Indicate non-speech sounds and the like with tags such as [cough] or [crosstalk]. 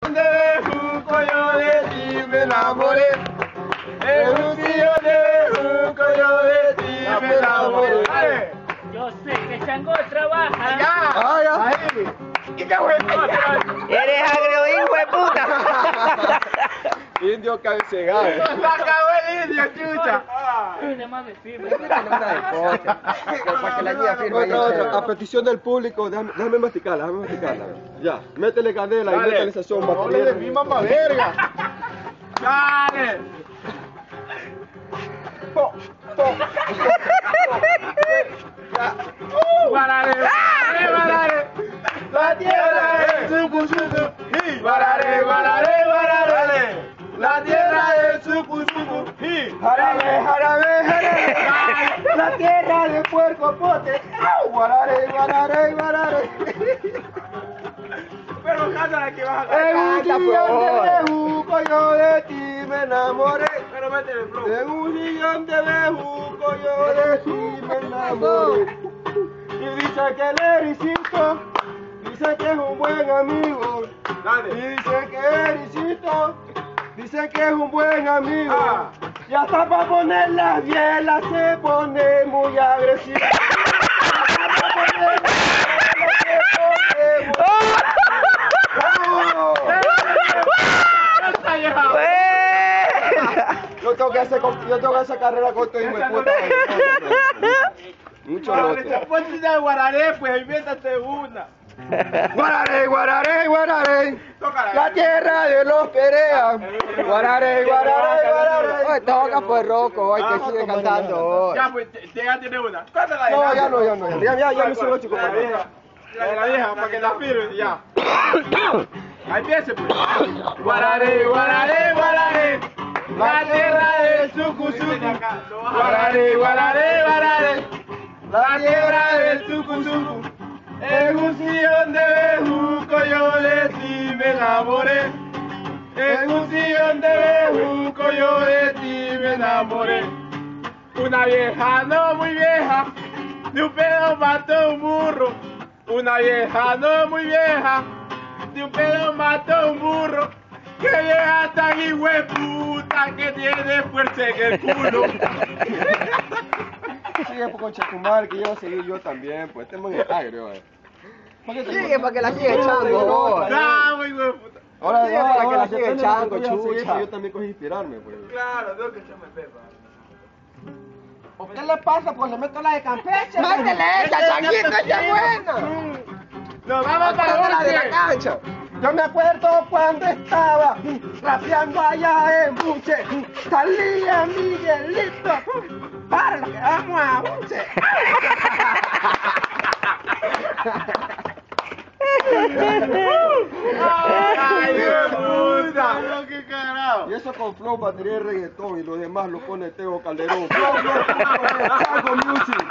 De Bejuco yo de ti me enamoré. En un día de yo de ti me enamoré. Yo sé que Chango trabaja. Ah, ya. Ahí. ¿Y qué fue? Eres agrio, hijo de puta. [laughs] Indio cabecegado. Se acabó el indio, chucha. De. [laughs] A petición del público, déjame, déjame masticarla, déjame masticarla. Ya, métele canela y métele sazón. No le de mi mamá verga. Dale. Po, po. Guarare, guarare. La tierra es guarare, guarare. La tierra jarabe, jarabe, jarabe. La tierra de puerco pote. Guarare, guarare, guarare. Pero cántala que vas a En un sillón de bejuco yo de ti me enamoré. Pero métele flow. En un sillón de bejuco yo de ti me enamoré. Y dice que el ericito, dice que es un buen amigo. Y dice que Ericito, dice que es un buen amigo. Y hasta para poner las bielas se pone muy se pone Yo tengo que hacer, yo tengo que hacer carrera con todo y me puta. Mucho de guararé, pues invéntate una. Guararé, guararé. La tierra de los Perea. Guararé, guararé, guararé. Oye, toca pues roco, hoy que sigue cantando. Ya, pues, te- te- ya tiene una. Cántala de No, ya no, ya no. Ya, ya, ya me hizo chico. La vieja, la de la vieja, para que la firme, ya. Ahí empiece, pues. Guararé, guararé, guararé. La tierra del sucu sucu. Guararé, guararé, guararé. La tierra del sucu sillón de bejuco yo de ti me enamoré. En un sillón de bejuco yo de ti me enamoré. Una vieja no muy vieja, de un pedo mató un burro. Una vieja no muy vieja, de un pedo mató un burro. Que vieja tan puta que tiene fuerza en el culo. [laughs] Sigue pues, con Chacumar, que yo voy a seguir yo también, pues este man es agrio, eh. Sigue para que la siga echando. hoy. Bravo, hijo de puta. Ahora, ahora, para que la siga echando, chucha. Yo también cogí inspirarme, pues. Claro, tengo que echarme pepa. ¿Por qué le pasa? Pues le meto la de Campeche. Métele esa, changuito, esa es buena. Nos vamos para la de la cancha. Yo me acuerdo cuando estaba rapeando allá en Buche. Salía Miguelito. Para lo que vamos a Buche. Ay, de puta. qué carajo. Y eso con flow, batería y reggaetón y lo demás lo pone Teo Calderón. Flow, flow, flow, Chaco Music.